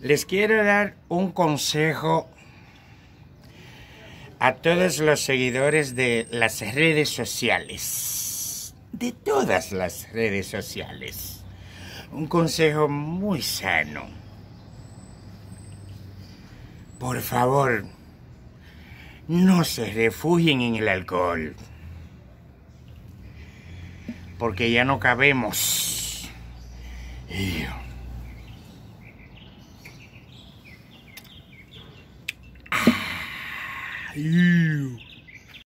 Les quiero dar un consejo a todos los seguidores de las redes sociales. De todas las redes sociales. Un consejo muy sano. Por favor, no se refugien en el alcohol. Porque ya no cabemos. You.